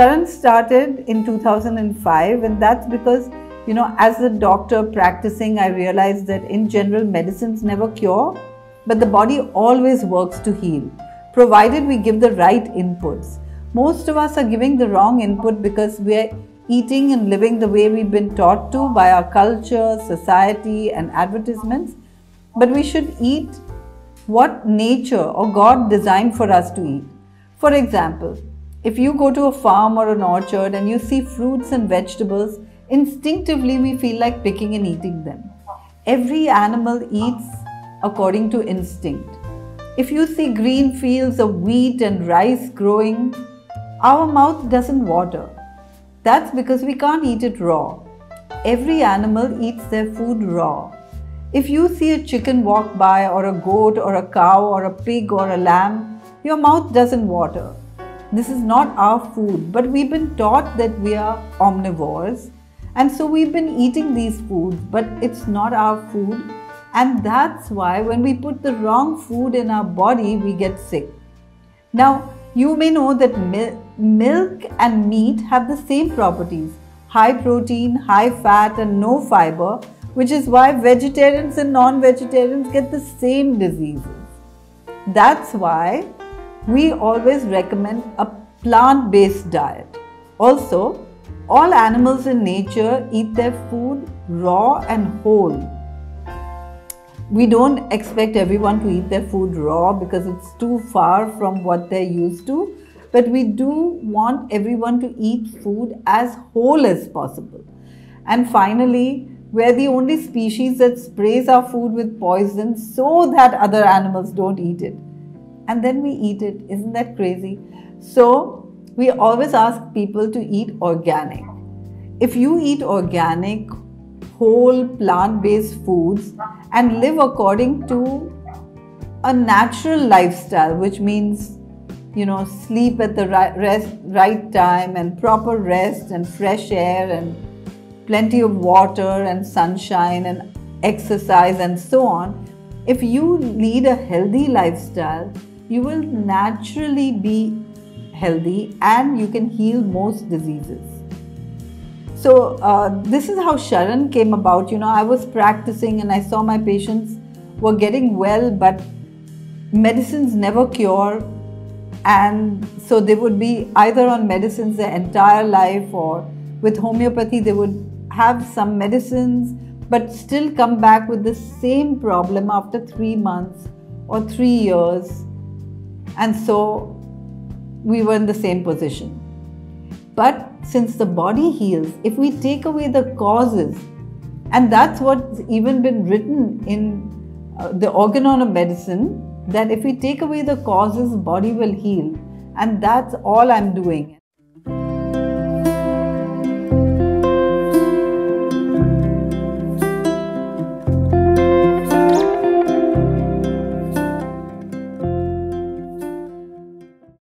Sharan started in 2005, and that's because, you know, as a doctor practicing, I realized that in general, medicines never cure, but the body always works to heal, provided we give the right inputs. Most of us are giving the wrong input because we're eating and living the way we've been taught to by our culture, society, and advertisements. But we should eat what nature or God designed for us to eat. For example, if you go to a farm or an orchard and you see fruits and vegetables, instinctively we feel like picking and eating them. Every animal eats according to instinct. If you see green fields of wheat and rice growing, our mouth doesn't water. That's because we can't eat it raw. Every animal eats their food raw. If you see a chicken walk by, or a goat, or a cow, or a pig, or a lamb, your mouth doesn't water this is not our food, but we've been taught that we are omnivores. And so we've been eating these foods, but it's not our food. And that's why when we put the wrong food in our body, we get sick. Now, you may know that mil- milk and meat have the same properties high protein, high fat, and no fiber, which is why vegetarians and non vegetarians get the same diseases. That's why we always recommend a plant based diet. Also, all animals in nature eat their food raw and whole. We don't expect everyone to eat their food raw because it's too far from what they're used to, but we do want everyone to eat food as whole as possible. And finally, we're the only species that sprays our food with poison so that other animals don't eat it and then we eat it. Isn't that crazy? So, we always ask people to eat organic. If you eat organic, whole plant based foods and live according to a natural lifestyle, which means you know sleep at the right, rest, right time and proper rest and fresh air and plenty of water and sunshine and exercise and so on if you lead a healthy lifestyle you will naturally be healthy and you can heal most diseases. So, uh, this is how Sharan came about. You know, I was practicing and I saw my patients were getting well, but medicines never cure. And so they would be either on medicines their entire life or with homeopathy, they would have some medicines but still come back with the same problem after three months or three years and so we were in the same position. But since the body heals, if we take away the causes, and that's what's even been written in uh, the organon of medicine, that if we take away the causes, body will heal. And that's all I'm doing.